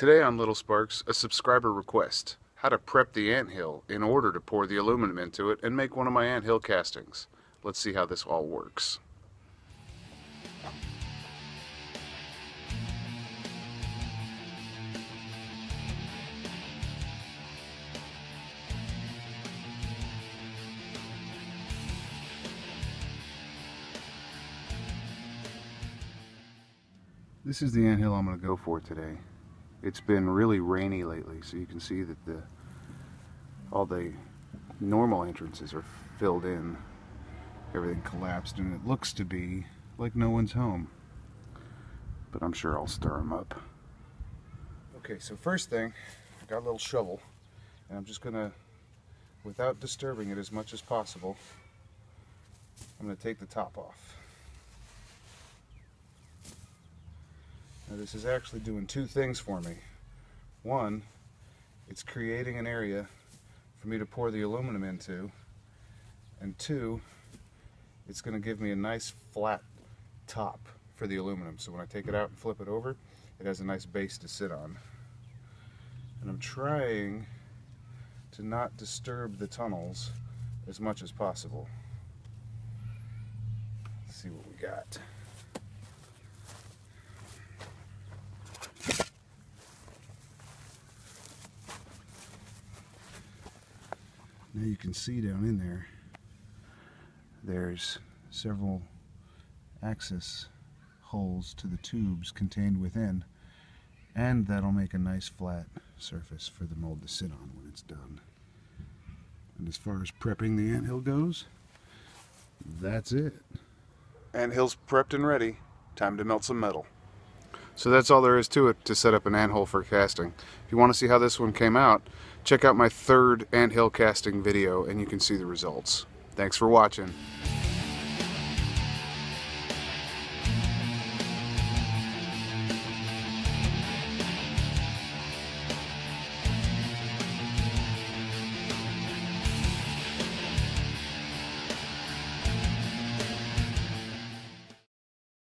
Today on Little Sparks, a subscriber request. How to prep the anthill in order to pour the aluminum into it and make one of my anthill castings. Let's see how this all works. This is the anthill I'm going to go for today. It's been really rainy lately, so you can see that the all the normal entrances are filled in. Everything collapsed, and it looks to be like no one's home. But I'm sure I'll stir them up. Okay, so first thing, I got a little shovel, and I'm just to, without disturbing it as much as possible, I'm to take the top off. Now this is actually doing two things for me. One, it's creating an area for me to pour the aluminum into. And two, it's going to give me a nice flat top for the aluminum. So when I take it out and flip it over, it has a nice base to sit on. And I'm trying to not disturb the tunnels as much as possible. Let's see what we got. Now you can see down in there, there's several access holes to the tubes contained within, and that'll make a nice flat surface for the mold to sit on when it's done. And as far as prepping the anthill goes, that's it. Anthill's prepped and ready. Time to melt some metal. So that's all there is to it to set up an anthill for casting. If you want to see how this one came out, check out my third anthill casting video and you can see the results. Thanks for watching.